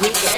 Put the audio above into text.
weekend.